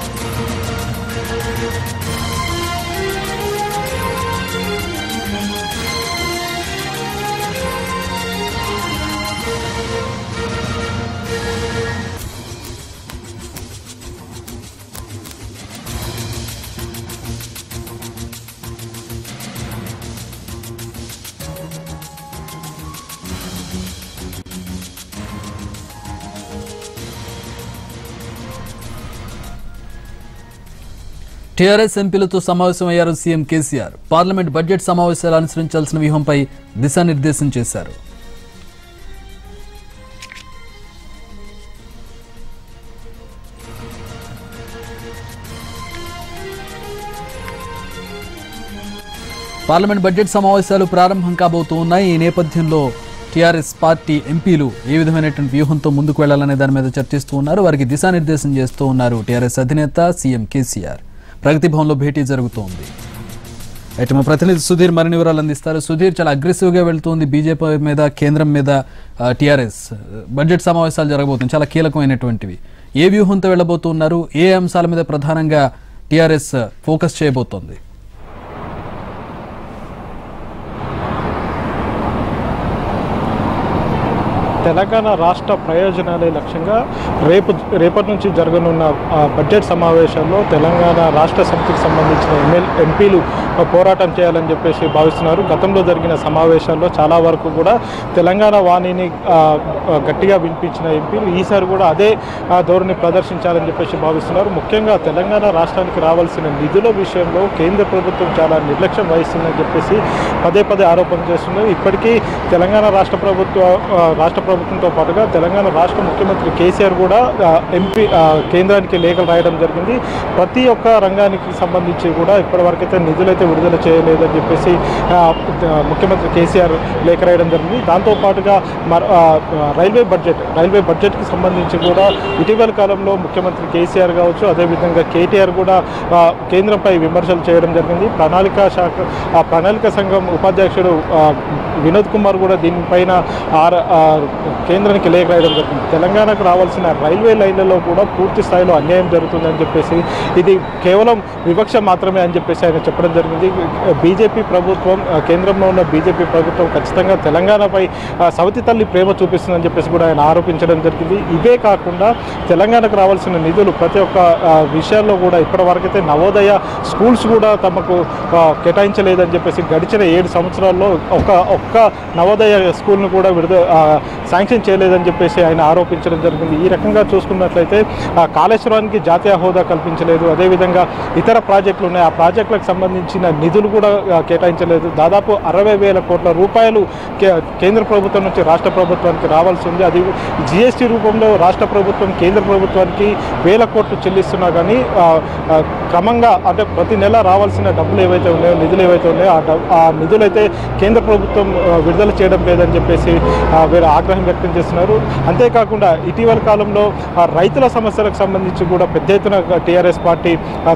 Thank you. TRS ఎంపీలతో సమావేశమయ్యారు CM KCR. Parliament budget సమావేశాలు అనుసరించాల్సిన వ్యూహంపై దిశానిర్దేశం చేశారు. పార్లమెంట్ బడ్జెట్ సమావేశాలు ప్రారంభం కాబోతూ ఉన్నాయి ఈ నేపథ్యంలో టీఆర్ఎస్ పార్టీ ఎంపీలు ఏ విధమైనటువంటి వ్యూహంతో ముందుకు వెళ్ళాలనే దాని మీద చర్చిస్తూ ఉన్నారు. వారికి దిశానిర్దేశం చేస్తూ ఉన్నారు టీఆర్ఎస్ అధినేత సీఎం కేసీఆర్. ప్రగతి భవన్లో భేటీ జరుగుతోంది. అయితే మా ప్రతినిధి సుధీర్ మరిన్ని వివరాలు అందిస్తారు. సుధీర్ చాలా అగ్రెసివ్గా వెళ్తుంది బీజేపీ మీద కేంద్రం మీద టీఆర్ఎస్. బడ్జెట్ సమావేశాలు జరగబోతుంది చాలా కీలకమైనటువంటివి. ఏ వ్యూహంతో వెళ్ళబోతున్నారు? ఏ అంశాల మీద ప్రధానంగా టీఆర్ఎస్ ఫోకస్ చేయబోతోంది? తెలంగాణ రాష్ట్ర ప్రయోజనాలే లక్ష్యంగా రేపు రేపటి నుంచి జరగనున్న బడ్జెట్ సమావేశంలో తెలంగాణ రాష్ట్ర సమితికి సంబంధించిన ఎమ్మెల్ ఎంపీలు పోరాటం చేయాలని చెప్పేసి భావిస్తున్నారు. గతంలో జరిగిన సమావేశాల్లో చాలా వరకు కూడా తెలంగాణ వాణిని గట్టిగా వినిపించిన ఎంపీలు ఈసారి కూడా అదే ఆ, ధోరణి ప్రదర్శించాలని చెప్పేసి భావిస్తున్నారు. ముఖ్యంగా తెలంగాణ రాష్ట్రానికి రావాల్సిన నిధుల విషయంలో కేంద్ర ప్రభుత్వం చాలా నిర్లక్ష్యం వహిస్తుందని చెప్పేసి పదే పదే ఆరోపణ చేస్తున్నారు. ఇప్పటికీ తెలంగాణ రాష్ట్ర ప్రభుత్వ రాష్ట్ర ప్రభుత్వంతో పాటుగా తెలంగాణ రాష్ట్ర ముఖ్యమంత్రి కేసీఆర్ కూడా ఎంపీ కేంద్రానికి లేఖలు రాయడం జరిగింది. ప్రతి ఒక్క రంగానికి సంబంధించి కూడా ఇప్పటివరకైతే నిధులైతే విడుదల చేయలేదని చెప్పేసి ముఖ్యమంత్రి కేసీఆర్ లేఖ రాయడం జరిగింది. దాంతో పాటుగా రైల్వే బడ్జెట్ రైల్వే బడ్జెట్కి సంబంధించి కూడా ఇటీవల కాలంలో ముఖ్యమంత్రి కేసీఆర్ కావచ్చు అదేవిధంగా కేటీఆర్ కూడా కేంద్రంపై విమర్శలు చేయడం జరిగింది. ప్రణాళిక శాఖ ప్రణాళిక సంఘం ఉపాధ్యక్షుడు వినోద్ కుమార్ కూడా దీనిపైన ఆర్ కేంద్రానికి లేఖ రాయడం జరిగింది. తెలంగాణకు రావాల్సిన రైల్వే లైన్లలో కూడా పూర్తి స్థాయిలో అన్యాయం జరుగుతుందని చెప్పేసి ఇది కేవలం వివక్ష మాత్రమే అని చెప్పేసి ఆయన చెప్పడం జరిగింది. బీజేపీ ప్రభుత్వం కేంద్రంలో ఉన్న బీజేపీ ప్రభుత్వం ఖచ్చితంగా తెలంగాణపై సవతి తల్లి ప్రేమ చూపిస్తుందని చెప్పేసి కూడా ఆయన ఆరోపించడం జరిగింది. ఇవే కాకుండా తెలంగాణకు రావాల్సిన నిధులు ప్రతి ఒక్క విషయాల్లో కూడా ఇప్పటివరకైతే నవోదయ స్కూల్స్ కూడా తమకు కేటాయించలేదని చెప్పేసి గడిచిన ఏడు సంవత్సరాల్లో ఒక ఒక్క నవోదయ స్కూల్ను కూడా విడుదల శాంక్షన్ చేయలేదని చెప్పేసి ఆయన ఆరోపించడం జరిగింది. ఈ రకంగా చూసుకున్నట్లయితే ఆ, కాళేశ్వరానికి జాతీయ హోదా కల్పించలేదు. అదేవిధంగా ఇతర ప్రాజెక్టులు ఉన్నాయి. ఆ ప్రాజెక్టులకు సంబంధించిన నిధులు కూడా కేటాయించలేదు. దాదాపు అరవై వేల కోట్ల రూపాయలు కే- కేంద్ర ప్రభుత్వం నుంచి రాష్ట్ర ప్రభుత్వానికి రావాల్సి ఉంది. అది జిఎస్టీ రూపంలో రాష్ట్ర ప్రభుత్వం కేంద్ర ప్రభుత్వానికి వేల కోట్లు చెల్లిస్తున్నా కానీ క్రమంగా అంటే ప్రతి నెల రావాల్సిన డబ్బులు ఏవైతే ఉన్నాయో నిధులు ఏవైతే ఉన్నాయో ఆ ఆ నిధులైతే కేంద్ర ప్రభుత్వం విడుదల చేయడం లేదని చెప్పేసి వీరు ఆగ్రహం వ్యక్తం చేస్తున్నారు. అంతేకాకుండా ఇటీవల కాలంలో రైతుల సమస్యలకు సంబంధించి కూడా పెద్ద ఎత్తున టీఆర్ఎస్ పార్టీ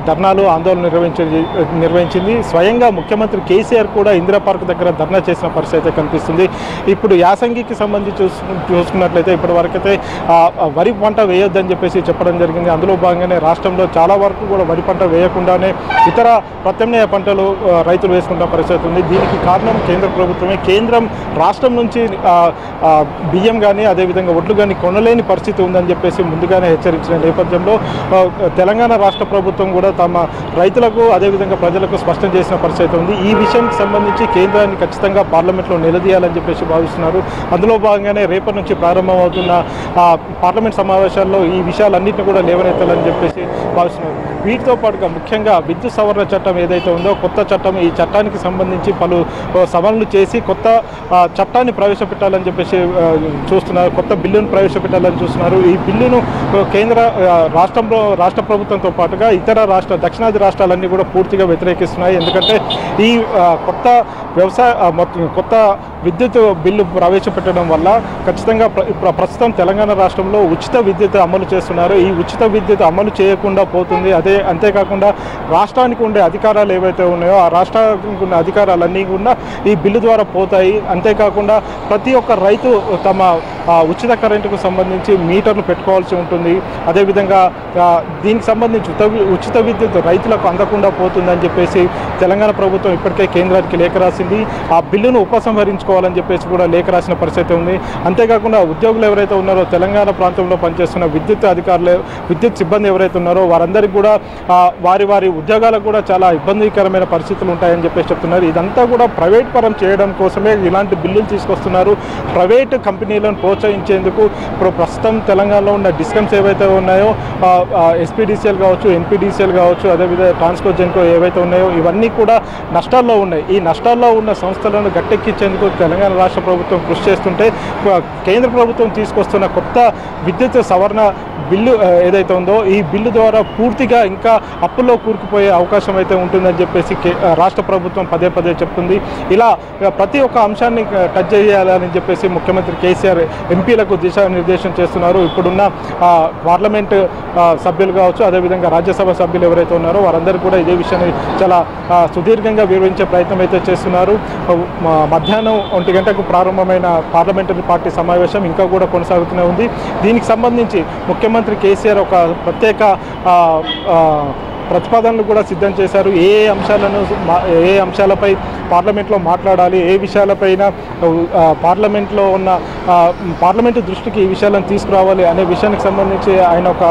ధర్నాలు ఆందోళన నిర్వహించి నిర్వహించింది. స్వయంగా ముఖ్యమంత్రి కేసీఆర్ కూడా ఇందిరా పార్క్ దగ్గర ధర్నా చేసిన పరిస్థితి అయితే కనిపిస్తుంది. ఇప్పుడు యాసంగికి సంబంధించి చూసుకున్నట్లయితే ఇప్పటి వరకైతే వరి పంట వేయొద్దని చెప్పేసి చెప్పడం జరిగింది. అందులో భాగంగానే రాష్ట్రంలో చాలా వరకు కూడా వరి పంట వేయకుండానే ఇతర ప్రత్యామ్నాయ పంటలు రైతులు వేసుకుంటున్న పరిస్థితి ఉంది. దీనికి కారణం కేంద్ర ప్రభుత్వమే. కేంద్రం రాష్ట్రం నుంచి బియ్యం కానీ అదేవిధంగా ఒడ్లు కానీ కొనలేని పరిస్థితి ఉందని చెప్పేసి ముందుగానే హెచ్చరించిన నేపథ్యంలో తెలంగాణ రాష్ట్ర ప్రభుత్వం కూడా తమ రైతులకు అదేవిధంగా ప్రజలకు స్పష్టం చేసిన పరిస్థితి ఉంది. ఈ విషయానికి సంబంధించి కేంద్రాన్ని ఖచ్చితంగా పార్లమెంట్లో నిలదీయాలని చెప్పేసి భావిస్తున్నారు. అందులో భాగంగానే రేపటి నుంచి ప్రారంభమవుతున్న ఆ, పార్లమెంట్ సమావేశాల్లో ఈ విషయాలన్నింటినీ కూడా లేవనెత్తాలని చెప్పేసి భావిస్తున్నారు. వీటితో పాటుగా ముఖ్యంగా విద్యుత్ సవరణ చట్టం ఏదైతే ఉందో కొత్త చట్టం ఈ చట్టానికి సంబంధించి పలు సవరణలు చేసి కొత్త చట్టాన్ని ప్రవేశపెట్టాలని చెప్పేసి చూస్తున్నారు. కొత్త బిల్లును ప్రవేశపెట్టాలని చూస్తున్నారు. ఈ బిల్లును కేంద్ర రాష్ట్రంలో రాష్ట్ర ప్రభుత్వంతో పాటుగా ఇతర రాష్ట్ర దక్షిణాది రాష్ట్రాలన్నీ కూడా పూర్తిగా వ్యతిరేకిస్తున్నాయి. ఎందుకంటే ఈ కొత్త వ్యవసాయ కొత్త విద్యుత్ బిల్లు ప్రవేశపెట్టడం వల్ల ఖచ్చితంగా ప్ర- ప్రస్తుతం తెలంగాణ రాష్ట్రంలో ఉచిత విద్యుత్ అమలు చేస్తున్నారు. ఈ ఉచిత విద్యుత్ అమలు చేయకుండా పోతుంది. అదే అంతేకాకుండా రాష్ట్రానికి ఉండే అధికారాలు ఏవైతే ఉన్నాయో ఆ రాష్ట్రానికి ఉన్న అధికారాలన్నీ కూడా ఈ బిల్లు ద్వారా పోతాయి. అంతేకాకుండా ప్రతి ఒక్క రైతు తమ ఉచిత కరెంటుకు సంబంధించి మీటర్లు పెట్టుకోవాల్సి ఉంటుంది. అదేవిధంగా దీనికి సంబంధించి ఉచిత ఉచిత విద్యుత్ రైతులకు అందకుండా పోతుందని చెప్పేసి తెలంగాణ ప్రభుత్వం ఇప్పటికే కేంద్రానికి లేఖ రాసింది. ఆ బిల్లును ఉపసంహరించుకోవాలని చెప్పేసి కూడా లేఖ రాసిన పరిస్థితి ఉంది. అంతేకాకుండా ఉద్యోగులు ఎవరైతే ఉన్నారో తెలంగాణ ప్రాంతంలో పనిచేస్తున్న విద్యుత్ అధికారులు విద్యుత్ సిబ్బంది ఎవరైతే ఉన్నారో వారందరికీ కూడా వారి వారి ఉద్యోగాలకు కూడా చాలా ఇబ్బందికరమైన పరిస్థితులు ఉంటాయని చెప్పేసి చెప్తున్నారు. ఇదంతా కూడా ప్రైవేట్ పరం చేయడం కోసమే ఇలాంటి బిల్లులు తీసుకొస్తున్నారు. ప్రైవేట్ కంపెనీలను ప్రోత్సహించేందుకు ఇప్పుడు ప్రస్తుతం తెలంగాణలో ఉన్న డిస్కమ్స్ ఏవైతే ఉన్నాయో ఎస్పీడీసీఎల్ కావచ్చు ఎన్పీడీసీఎల్ కావచ్చు అదేవిధంగా ట్రాన్స్కో జెన్కో ఏవైతే ఉన్నాయో ఇవన్నీ కూడా నష్టాల్లో ఉన్నాయి. ఈ నష్టాల్లో ఉన్న సంస్థలను గట్టెక్కించేందుకు తెలంగాణ రాష్ట్ర ప్రభుత్వం కృషి చేస్తుంటే కేంద్ర ప్రభుత్వం తీసుకొస్తున్న కొత్త విద్యుత్ సవరణ బిల్లు ఏదైతే ఉందో ఈ బిల్లు ద్వారా పూర్తిగా ఇంకా అప్పుల్లో కూరుకుపోయే అవకాశం అయితే ఉంటుందని చెప్పేసి కే- రాష్ట్ర ప్రభుత్వం పదే పదే చెప్తుంది. ఇలా ప్రతి ఒక్క అంశాన్ని కట్ టచ్ చేయాలని చెప్పేసి ముఖ్యమంత్రి కేసీఆర్ ఎంపీలకు దిశానిర్దేశం చేస్తున్నారు. ఇప్పుడున్న పార్లమెంట్ సభ్యులు కావచ్చు అదేవిధంగా రాజ్యసభ సభ్యులు ఎవరైతే ఉన్నారో వారందరూ కూడా ఇదే విషయాన్ని చాలా సుదీర్ఘంగా వివరించే ప్రయత్నం అయితే చేస్తున్నారు. మధ్యాహ్నం ఒంటి గంటకు ప్రారంభమైన పార్లమెంటరీ పార్టీ సమావేశం ఇంకా కూడా కొనసాగుతూనే ఉంది. దీనికి సంబంధించి ముఖ్యమంత్రి కేసీఆర్ ఒక ప్రత్యేక ప్రతిపాదనలు కూడా సిద్ధం చేశారు. ఏ ఏ అంశాలను ఏ అంశాలపై పార్లమెంట్లో మాట్లాడాలి ఏ విషయాలపైన పార్లమెంట్లో ఉన్న పార్లమెంటు దృష్టికి ఈ విషయాలను తీసుకురావాలి అనే విషయానికి సంబంధించి ఆయన ఒక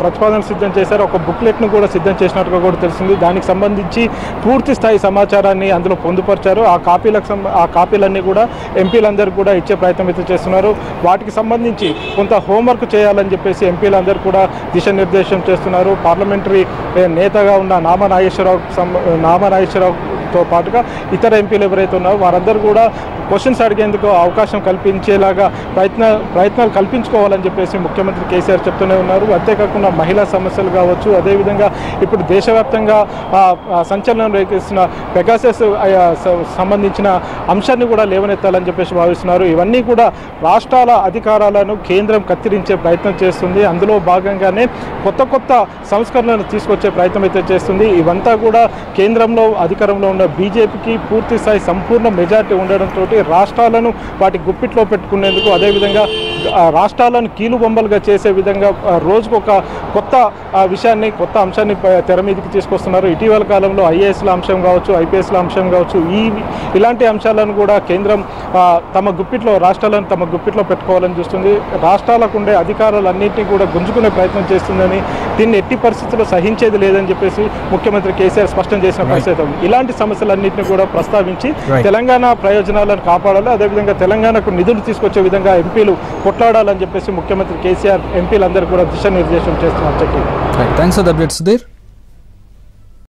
ప్రతిపాదన సిద్ధం చేశారు. ఒక బుక్లెట్ను కూడా సిద్ధం చేసినట్టుగా కూడా తెలిసింది దానికి సంబంధించి పూర్తి స్థాయి సమాచారాన్ని అందులో పొందుపరిచారు. ఆ కాపీలకు ఆ కాపీలన్నీ కూడా ఎంపీలందరూ కూడా ఇచ్చే ప్రయత్నం అయితే చేస్తున్నారు. వాటికి సంబంధించి కొంత హోంవర్క్ చేయాలని చెప్పేసి ఎంపీలందరూ కూడా దిశానిర్దేశం చేస్తున్నారు. పార్లమెంటరీ నేతగా ఉన్న నామా నాగేశ్వరరావు సంబ- తో పాటుగా ఇతర ఎంపీలు ఎవరైతే ఉన్నారో వారందరూ కూడా క్వశ్చన్స్ అడిగేందుకు అవకాశం కల్పించేలాగా ప్రయత్న ప్రయత్నాలు కల్పించుకోవాలని చెప్పేసి ముఖ్యమంత్రి కేసీఆర్ చెప్తూనే ఉన్నారు. అంతేకాకుండా మహిళా సమస్యలు కావచ్చు అదేవిధంగా ఇప్పుడు దేశవ్యాప్తంగా సంచలనం రేకిస్తున్న పెగాసెస్ సంబంధించిన అంశాన్ని కూడా లేవనెత్తాలని చెప్పేసి భావిస్తున్నారు. ఇవన్నీ కూడా రాష్ట్రాల అధికారాలను కేంద్రం కత్తిరించే ప్రయత్నం చేస్తుంది. అందులో భాగంగానే కొత్త కొత్త సంస్కరణలను తీసుకొచ్చే ప్రయత్నం అయితే చేస్తుంది. ఇవంతా కూడా కేంద్రంలో అధికారంలో ఉన్న బీజేపీకి పూర్తి స్థాయి సంపూర్ణ మెజార్టీ ఉండడంతో రాష్ట్రాలను వాటి గుప్పిట్లో పెట్టుకునేందుకు అదేవిధంగా రాష్ట్రాలను కీలుబొమ్మలుగా చేసే విధంగా రోజుకు ఒక కొత్త విషయాన్ని కొత్త అంశాన్ని తెర మీదకి తీసుకొస్తున్నారు. ఇటీవల కాలంలో ఐఏఎస్ల అంశం కావచ్చు ఐపీఎస్ల అంశం కావచ్చు ఈ ఇలాంటి అంశాలను కూడా కేంద్రం తమ గుప్పిట్లో రాష్ట్రాలను తమ గుప్పిట్లో పెట్టుకోవాలని చూస్తుంది. రాష్ట్రాలకు ఉండే అధికారాలన్నింటినీ కూడా గుంజుకునే ప్రయత్నం చేస్తుందని దీన్ని ఎట్టి పరిస్థితుల్లో సహించేది లేదని చెప్పేసి ముఖ్యమంత్రి కేసీఆర్ స్పష్టం చేసిన పరిస్థితి. ఇలాంటి ఇలాంటి సమస్యలన్నింటినీ కూడా ప్రస్తావించి. తెలంగాణ ప్రయోజనాలను కాపాడాలి. అదేవిధంగా తెలంగాణకు నిధులు తీసుకొచ్చే విధంగా ఎంపీలు కొట్లాడాలని చెప్పేసి ముఖ్యమంత్రి కేసీఆర్ ఎంపీలందరూ కూడా దిశానిర్దేశం చేస్తున్నారు. చెప్పి థ్యాంక్స్ ఫర్ సుధీర్